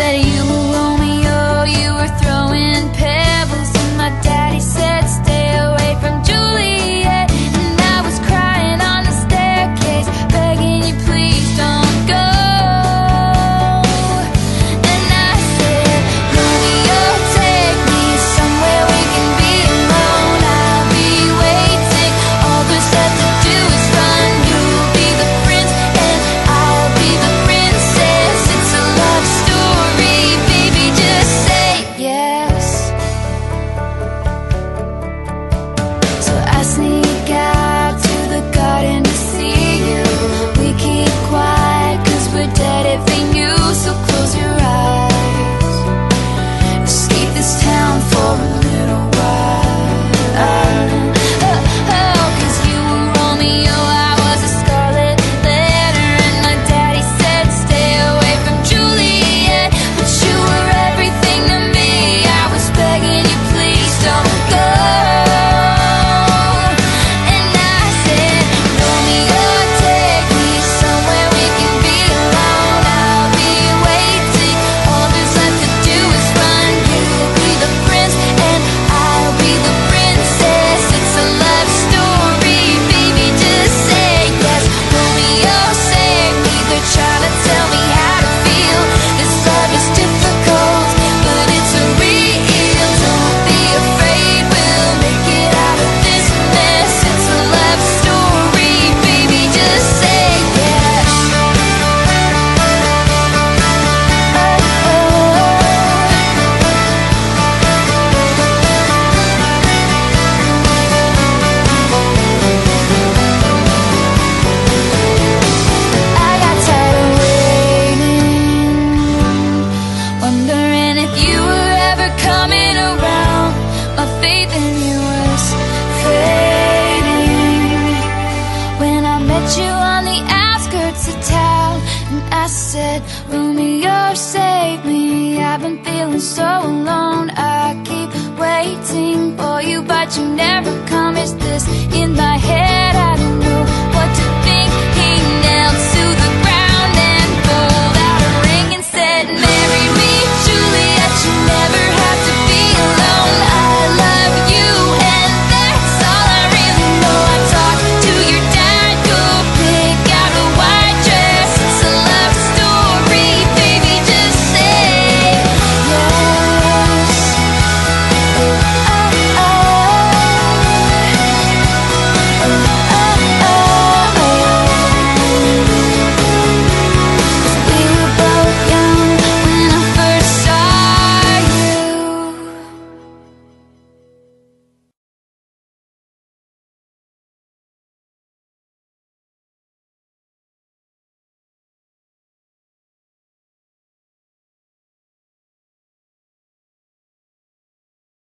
that you met you on the outskirts of town And I said, Romeo, save me. I've been feeling so alone. I keep waiting for you But you never come, is this in my head?